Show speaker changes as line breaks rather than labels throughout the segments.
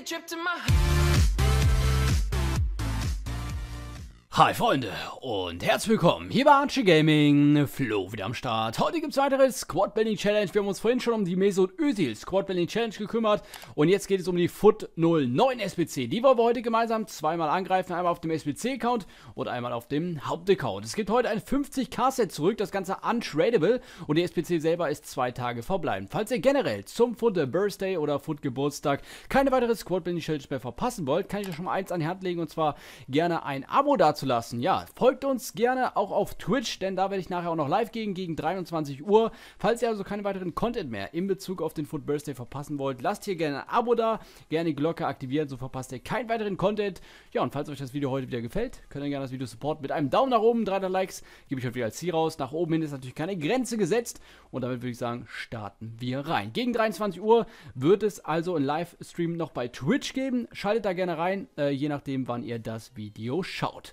a trip to my
Hi Freunde und herzlich willkommen hier bei Archie Gaming, Flo wieder am Start. Heute gibt es weitere Squad Building Challenge. Wir haben uns vorhin schon um die Mesut Özil Squad Building Challenge gekümmert und jetzt geht es um die Foot 09 SBC. Die wollen wir heute gemeinsam zweimal angreifen, einmal auf dem SBC-Account und einmal auf dem Hauptaccount. Es gibt heute ein 50k-Set zurück, das Ganze untradable und die SBC selber ist zwei Tage verbleibend. Falls ihr generell zum Foot Birthday oder Foot Geburtstag keine weitere Squad Building Challenge mehr verpassen wollt, kann ich euch schon mal eins an die Hand legen und zwar gerne ein Abo dazu dazulassen. Ja, folgt uns gerne auch auf Twitch, denn da werde ich nachher auch noch live gehen gegen 23 Uhr. Falls ihr also keinen weiteren Content mehr in Bezug auf den Foot Birthday verpassen wollt, lasst hier gerne ein Abo da, gerne die Glocke aktivieren, so verpasst ihr keinen weiteren Content. Ja, und falls euch das Video heute wieder gefällt, könnt ihr gerne das Video supporten mit einem Daumen nach oben, 300 Likes, gebe ich euch wieder als Ziel raus. Nach oben hin ist natürlich keine Grenze gesetzt und damit würde ich sagen, starten wir rein. Gegen 23 Uhr wird es also einen Livestream noch bei Twitch geben. Schaltet da gerne rein, äh, je nachdem, wann ihr das Video schaut.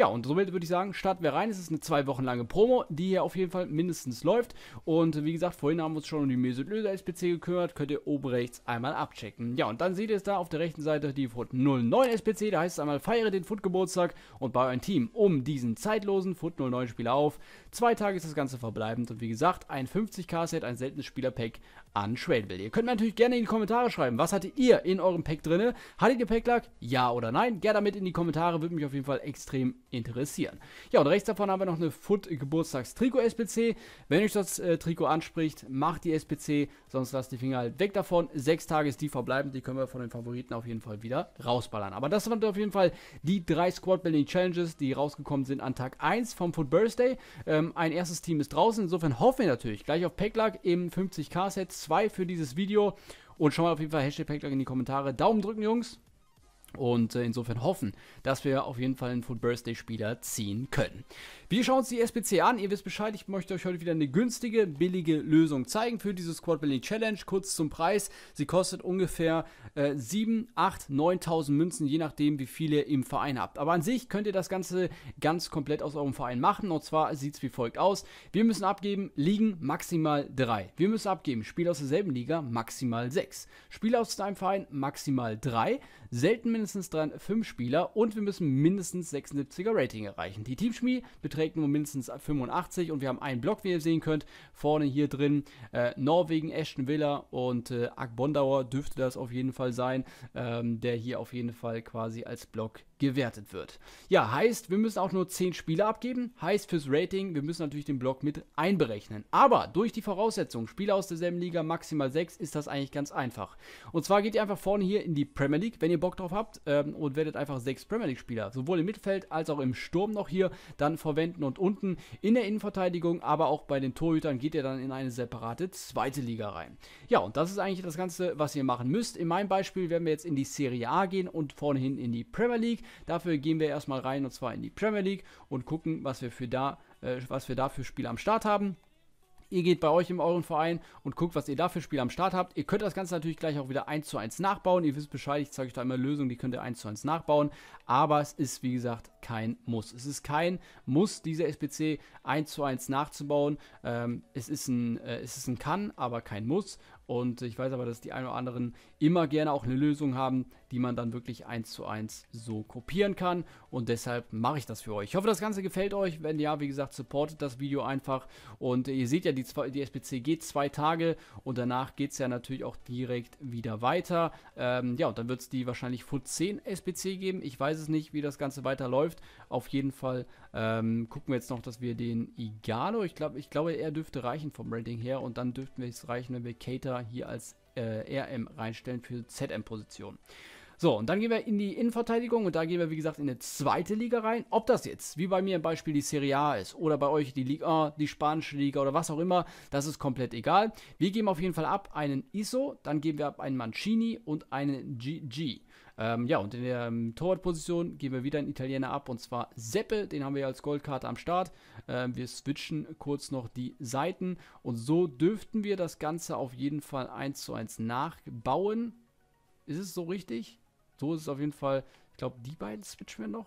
Ja, und somit würde ich sagen, starten wir rein. Es ist eine zwei Wochen lange Promo, die hier auf jeden Fall mindestens läuft. Und wie gesagt, vorhin haben wir uns schon um die Mesut Löser SPC gekümmert. Könnt ihr oben rechts einmal abchecken. Ja, und dann seht ihr es da auf der rechten Seite die Foot 09 SPC. Da heißt es einmal, feiere den Foot Geburtstag und baue ein Team um diesen zeitlosen Foot 09 Spieler auf. Zwei Tage ist das Ganze verbleibend. Und wie gesagt, ein 50k-Set, ein seltenes Spieler-Pack an Tradable. Ihr könnt mir natürlich gerne in die Kommentare schreiben, was hattet ihr in eurem Pack drin? Hattet ihr Packlack? Ja oder nein? Gerne damit in die Kommentare, würde mich auf jeden Fall extrem interessieren. Ja, und rechts davon haben wir noch eine Foot Geburtstagstrikot SPC. Wenn euch das äh, Trikot anspricht, macht die SPC, sonst lasst die Finger halt weg davon. Sechs Tage ist die verbleibend, die können wir von den Favoriten auf jeden Fall wieder rausballern. Aber das waren auf jeden Fall die drei Squad Building Challenges, die rausgekommen sind an Tag 1 vom Foot Birthday. Ähm, ein erstes Team ist draußen, insofern hoffen wir natürlich gleich auf Packlack im 50k-Set 2 für dieses Video. Und schon mal auf jeden Fall Hashtag Packlack in die Kommentare. Daumen drücken, Jungs. Und äh, insofern hoffen, dass wir auf jeden Fall einen Food Birthday Spieler ziehen können. Wir schauen uns die SBC an. Ihr wisst Bescheid, ich möchte euch heute wieder eine günstige, billige Lösung zeigen für diese Squad Building Challenge. Kurz zum Preis. Sie kostet ungefähr äh, 7, 8, 9.000 Münzen, je nachdem, wie viele ihr im Verein habt. Aber an sich könnt ihr das Ganze ganz komplett aus eurem Verein machen. Und zwar sieht es wie folgt aus. Wir müssen abgeben, Ligen maximal 3. Wir müssen abgeben, Spieler aus derselben Liga maximal 6. Spieler aus deinem Verein maximal 3. Selten mindestens 5 Spieler und wir müssen mindestens 76er Rating erreichen. Die Teamschmie beträgt nur mindestens 85 und wir haben einen Block, wie ihr sehen könnt. Vorne hier drin äh, Norwegen, Ashton Villa und äh, Agbondauer dürfte das auf jeden Fall sein, ähm, der hier auf jeden Fall quasi als Block gewertet wird. Ja, heißt, wir müssen auch nur 10 Spieler abgeben. Heißt fürs Rating, wir müssen natürlich den Block mit einberechnen. Aber durch die Voraussetzung, Spieler aus derselben Liga, maximal 6, ist das eigentlich ganz einfach. Und zwar geht ihr einfach vorne hier in die Premier League, wenn ihr Bock drauf habt, ähm, und werdet einfach 6 Premier League-Spieler, sowohl im Mittelfeld als auch im Sturm noch hier, dann verwenden und unten in der Innenverteidigung, aber auch bei den Torhütern geht ihr dann in eine separate zweite Liga rein. Ja, und das ist eigentlich das Ganze, was ihr machen müsst. In meinem Beispiel werden wir jetzt in die Serie A gehen und vornehin in die Premier League. Dafür gehen wir erstmal rein und zwar in die Premier League und gucken, was wir für da, äh, was wir da für Spiele am Start haben. Ihr geht bei euch in euren Verein und guckt, was ihr da für Spiele am Start habt. Ihr könnt das Ganze natürlich gleich auch wieder 1 zu 1 nachbauen. Ihr wisst Bescheid, ich zeige euch da immer Lösungen, die könnt ihr 1 zu 1 nachbauen. Aber es ist, wie gesagt, kein Muss. Es ist kein Muss, diese SPC 1 zu 1 nachzubauen. Ähm, es, ist ein, äh, es ist ein Kann, aber kein Muss. Und ich weiß aber, dass die einen oder anderen immer gerne auch eine Lösung haben, die man dann wirklich eins zu eins so kopieren kann. Und deshalb mache ich das für euch. Ich hoffe, das Ganze gefällt euch. Wenn ja, wie gesagt, supportet das Video einfach. Und ihr seht ja, die, die SPC geht zwei Tage und danach geht es ja natürlich auch direkt wieder weiter. Ähm, ja, und dann wird es die wahrscheinlich Foot 10 SPC geben. Ich weiß es nicht, wie das Ganze weiterläuft. Auf jeden Fall ähm, gucken wir jetzt noch, dass wir den Igalo, ich glaube, ich glaube, er dürfte reichen vom Rating her. Und dann dürften wir es reichen, wenn wir Cater hier als äh, RM reinstellen für ZM-Position. So, und dann gehen wir in die Innenverteidigung und da gehen wir, wie gesagt, in eine zweite Liga rein. Ob das jetzt, wie bei mir im Beispiel, die Serie A ist oder bei euch die Liga, die spanische Liga oder was auch immer, das ist komplett egal. Wir geben auf jeden Fall ab einen ISO, dann geben wir ab einen Mancini und einen GG. Ähm, ja, und in der ähm, Torwartposition geben wir wieder einen Italiener ab und zwar Seppe, den haben wir als Goldkarte am Start. Ähm, wir switchen kurz noch die Seiten und so dürften wir das Ganze auf jeden Fall 1 zu 1 nachbauen. Ist es so richtig? So ist es auf jeden Fall. Ich glaube, die beiden switchen wir noch.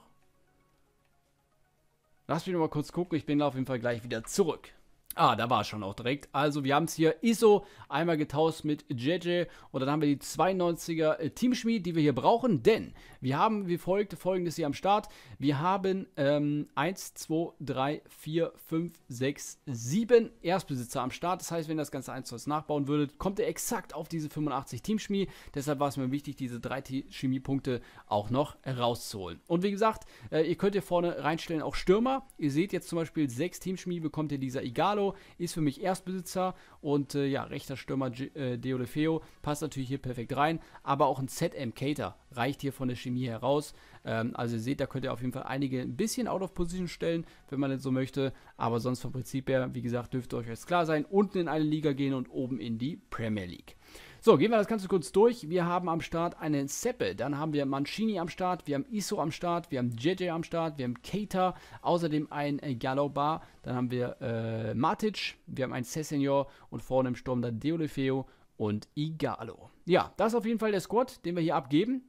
Lass mich noch mal kurz gucken. Ich bin auf jeden Fall gleich wieder zurück. Ah, da war es schon auch direkt. Also wir haben es hier ISO einmal getauscht mit JJ und dann haben wir die 92er äh, Teamschmied, die wir hier brauchen, denn wir haben wie folgt folgendes hier am Start. Wir haben ähm, 1, 2, 3, 4, 5, 6, 7 Erstbesitzer am Start. Das heißt, wenn ihr das Ganze 1 zu 1 nachbauen würdet, kommt ihr exakt auf diese 85 Teamschmied. Deshalb war es mir wichtig, diese drei Chemiepunkte auch noch rauszuholen. Und wie gesagt, äh, ihr könnt hier vorne reinstellen auch Stürmer. Ihr seht jetzt zum Beispiel 6 Teamschmied bekommt ihr dieser Igalo Ronaldo ist für mich Erstbesitzer und äh, ja, rechter Stürmer G äh, Deolefeo passt natürlich hier perfekt rein, aber auch ein ZM Cater reicht hier von der Chemie heraus. Ähm, also ihr seht, da könnt ihr auf jeden Fall einige ein bisschen out of position stellen, wenn man das so möchte, aber sonst vom Prinzip her, wie gesagt, dürfte euch jetzt klar sein, unten in eine Liga gehen und oben in die Premier League. So, gehen wir das Ganze kurz durch. Wir haben am Start einen Seppe, dann haben wir Mancini am Start, wir haben Iso am Start, wir haben JJ am Start, wir haben Keita, außerdem ein äh, Galoba, dann haben wir äh, Matic, wir haben einen Cessenor und vorne im Sturm dann Deolefeo und Igalo. Ja, das ist auf jeden Fall der Squad, den wir hier abgeben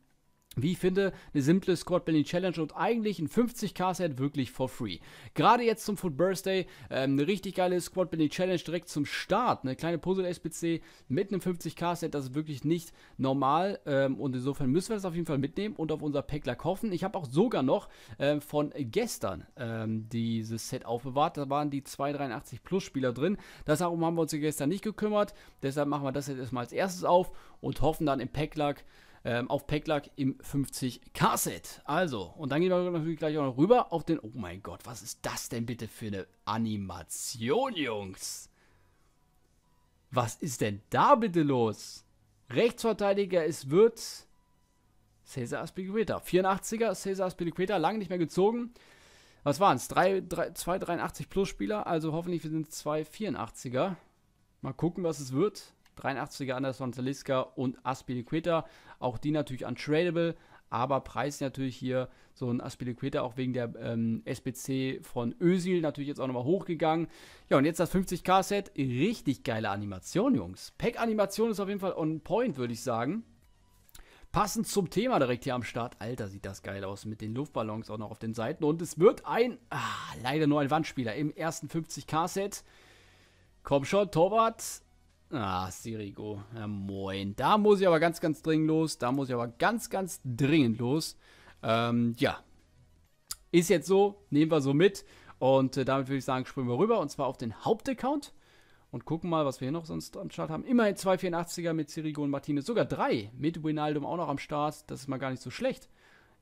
wie ich finde, eine simple Squad Building Challenge und eigentlich ein 50k-Set wirklich for free. Gerade jetzt zum Food Birthday, ähm, eine richtig geile Squad Building Challenge direkt zum Start. Eine kleine Puzzle-SPC mit einem 50k-Set, das ist wirklich nicht normal ähm, und insofern müssen wir das auf jeden Fall mitnehmen und auf unser Packler kaufen. Ich habe auch sogar noch ähm, von gestern ähm, dieses Set aufbewahrt. Da waren die 283 Plus Spieler drin. Darum haben wir uns gestern nicht gekümmert. Deshalb machen wir das jetzt erstmal als erstes auf und hoffen dann im Packlack ähm, auf Packlack im 50k-Set. Also, und dann gehen wir natürlich gleich auch noch rüber auf den. Oh mein Gott, was ist das denn bitte für eine Animation, Jungs? Was ist denn da bitte los? Rechtsverteidiger, es wird Cesar Aspilicueta. 84er Cesar Aspilicueta, lange nicht mehr gezogen. Was waren es? 283 plus Spieler, also hoffentlich sind es zwei 84er. Mal gucken, was es wird. 83er Anderson Zaliska und Aspilicueta. Auch die natürlich untradable, aber Preis natürlich hier so ein Aspilicueta auch wegen der ähm, SBC von Ösil natürlich jetzt auch nochmal hochgegangen. Ja, und jetzt das 50k-Set. Richtig geile Animation, Jungs. Pack-Animation ist auf jeden Fall on point, würde ich sagen. Passend zum Thema direkt hier am Start. Alter, sieht das geil aus mit den Luftballons auch noch auf den Seiten. Und es wird ein, ah, leider nur ein Wandspieler im ersten 50k-Set. Komm schon, Torwart. Ah, Sirigo. Ja, moin. Da muss ich aber ganz, ganz dringend los. Da muss ich aber ganz, ganz dringend los. Ähm, ja. Ist jetzt so. Nehmen wir so mit. Und äh, damit würde ich sagen, springen wir rüber. Und zwar auf den Hauptaccount. Und gucken mal, was wir hier noch sonst am Start haben. Immerhin 284er mit Sirigo und Martinez. Sogar drei. Mit Winaldum auch noch am Start. Das ist mal gar nicht so schlecht.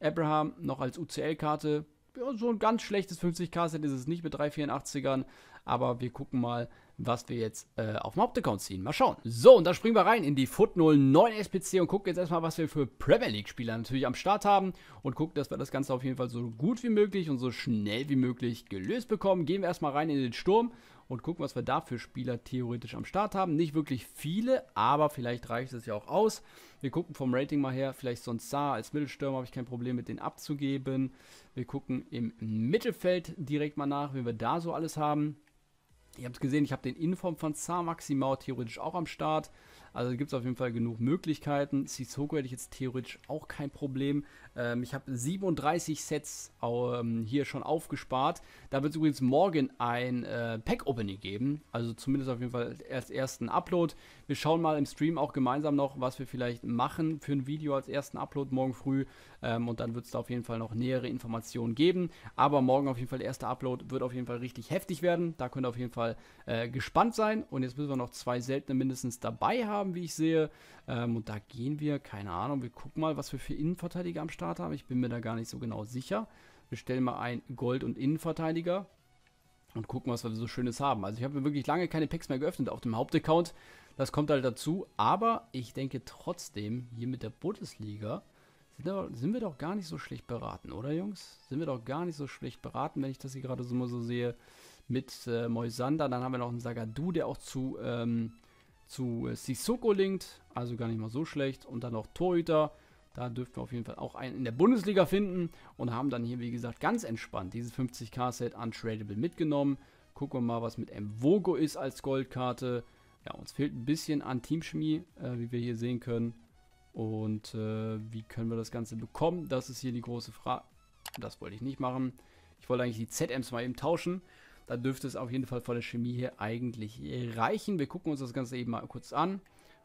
Abraham noch als UCL-Karte. Ja, so ein ganz schlechtes 50k-Set ist es nicht mit 384ern. Aber wir gucken mal, was wir jetzt äh, auf dem Hauptaccount ziehen. Mal schauen. So, und da springen wir rein in die Foot 09 SPC und gucken jetzt erstmal, was wir für Premier League-Spieler natürlich am Start haben und gucken, dass wir das Ganze auf jeden Fall so gut wie möglich und so schnell wie möglich gelöst bekommen. Gehen wir erstmal rein in den Sturm und gucken, was wir da für Spieler theoretisch am Start haben. Nicht wirklich viele, aber vielleicht reicht es ja auch aus. Wir gucken vom Rating mal her, vielleicht sonst Saar als Mittelstürmer habe ich kein Problem mit den abzugeben. Wir gucken im Mittelfeld direkt mal nach, wie wir da so alles haben. Ihr habt gesehen, ich habe den Inform von Zar Maximau theoretisch auch am Start. Also gibt es auf jeden Fall genug Möglichkeiten. Sissoko hätte ich jetzt theoretisch auch kein Problem. Ähm, ich habe 37 Sets ähm, hier schon aufgespart. Da wird es übrigens morgen ein äh, Pack-Opening geben. Also zumindest auf jeden Fall erst ersten Upload. Wir schauen mal im Stream auch gemeinsam noch, was wir vielleicht machen für ein Video als ersten Upload morgen früh. Ähm, und dann wird es da auf jeden Fall noch nähere Informationen geben. Aber morgen auf jeden Fall der erste Upload wird auf jeden Fall richtig heftig werden. Da könnt ihr auf jeden Fall äh, gespannt sein. Und jetzt müssen wir noch zwei seltene mindestens dabei haben wie ich sehe. Ähm, und da gehen wir, keine Ahnung, wir gucken mal, was wir für Innenverteidiger am Start haben. Ich bin mir da gar nicht so genau sicher. Wir stellen mal ein Gold- und Innenverteidiger und gucken, was wir so Schönes haben. Also ich habe mir wirklich lange keine Packs mehr geöffnet auf dem Hauptaccount. Das kommt halt dazu. Aber ich denke trotzdem, hier mit der Bundesliga sind, wir doch gar nicht so schlecht beraten, oder Jungs? Sind wir doch gar nicht so schlecht beraten, wenn ich das hier gerade so mal so sehe. Mit äh, Moisander, dann haben wir noch einen Sagadu, der auch zu ähm, zu äh, Sissoko linkt, also gar nicht mal so schlecht. Und dann noch Torhüter, da dürften wir auf jeden Fall auch einen in der Bundesliga finden und haben dann hier, wie gesagt, ganz entspannt dieses 50k-Set untradable mitgenommen. Gucken wir mal, was mit Mvogo ist als Goldkarte. Ja, uns fehlt ein bisschen an Teamchemie, äh, wie wir hier sehen können. Und äh, wie können wir das Ganze bekommen? Das ist hier die große Frage. Das wollte ich nicht machen. Ich wollte eigentlich die ZMs mal eben tauschen. Da dürfte es auf jeden Fall von der Chemie hier eigentlich reichen. Wir gucken uns das Ganze eben mal kurz an.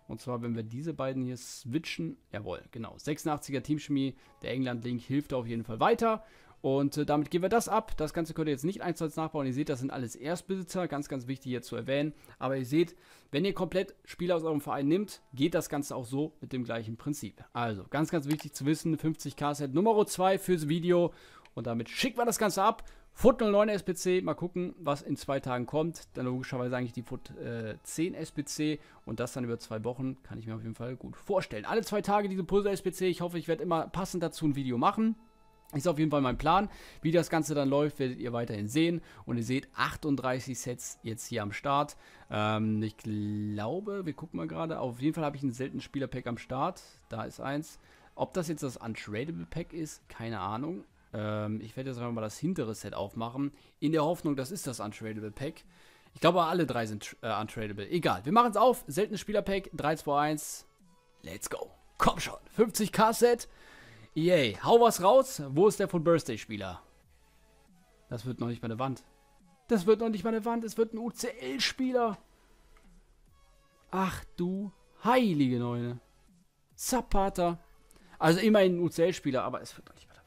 Und zwar, wenn wir diese beiden hier switchen, jawohl, genau, 86er Teamchemie, der England-Link hilft auf jeden Fall weiter. Und äh, damit gehen wir das ab. Das Ganze könnt ihr jetzt nicht eins zu eins nachbauen. Ihr seht, das sind alles Erstbesitzer, ganz, ganz wichtig hier zu erwähnen. Aber ihr seht, wenn ihr komplett Spieler aus eurem Verein nimmt, geht das Ganze auch so mit dem gleichen Prinzip. Also, ganz, ganz wichtig zu wissen, 50k Set Nummer 2 fürs Video. Und damit schicken wir das Ganze ab. Foot 09 SPC, mal gucken, was in zwei Tagen kommt. Dann logischerweise eigentlich die Foot äh, 10 SPC und das dann über zwei Wochen, kann ich mir auf jeden Fall gut vorstellen. Alle zwei Tage diese Pulse SPC. Ich hoffe, ich werde immer passend dazu ein Video machen. Ist auf jeden Fall mein Plan. Wie das Ganze dann läuft, werdet ihr weiterhin sehen. Und ihr seht 38 Sets jetzt hier am Start. Ähm, ich glaube, wir gucken mal gerade. Auf jeden Fall habe ich ein seltenes Spielerpack am Start. Da ist eins. Ob das jetzt das Untradable Pack ist, keine Ahnung. Ähm, ich werde jetzt einfach mal das hintere Set aufmachen, in der Hoffnung, das ist das Untradable Pack. Ich glaube, alle drei sind äh, untradable. Egal, wir machen es auf. Seltenes Spieler-Pack, 3, 2, 1. Let's go. Komm schon, 50k-Set. Yay, hau was raus. Wo ist der von Birthday-Spieler? Das wird noch nicht meine Wand. Das wird noch nicht meine Wand. Es wird ein UCL-Spieler. Ach du heilige Neune. Zapata. Also immerhin ein UCL-Spieler, aber es wird noch nicht meine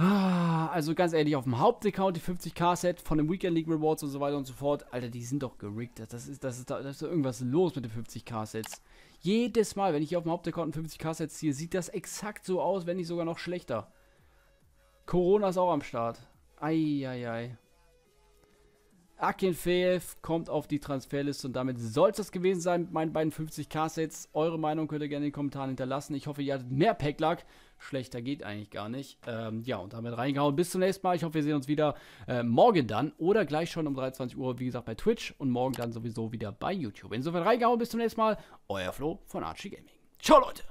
Ah, also ganz ehrlich, auf dem Hauptaccount die 50k-Set von dem Weekend League Rewards und so weiter und so fort, Alter, die sind doch gerickt. Das ist, das ist, das ist irgendwas los mit den 50k-Sets. Jedes Mal, wenn ich hier auf dem Hauptaccount ein 50k-Set ziehe, sieht das exakt so aus, wenn nicht sogar noch schlechter. Corona ist auch am Start. Eieiei. Akinfeev kommt auf die Transferliste und damit soll es das gewesen sein mit meinen beiden 50k-Sets. Eure Meinung könnt ihr gerne in den Kommentaren hinterlassen. Ich hoffe, ihr hattet mehr Packlack. Schlechter geht eigentlich gar nicht. Ähm, ja, und damit reingehauen. Bis zum nächsten Mal. Ich hoffe, wir sehen uns wieder äh, morgen dann oder gleich schon um 23 Uhr, wie gesagt, bei Twitch und morgen dann sowieso wieder bei YouTube. Insofern reingehauen. Bis zum nächsten Mal. Euer Flo von Archie Gaming. Ciao, Leute.